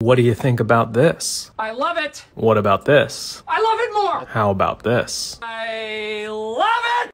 What do you think about this? I love it. What about this? I love it more. How about this? I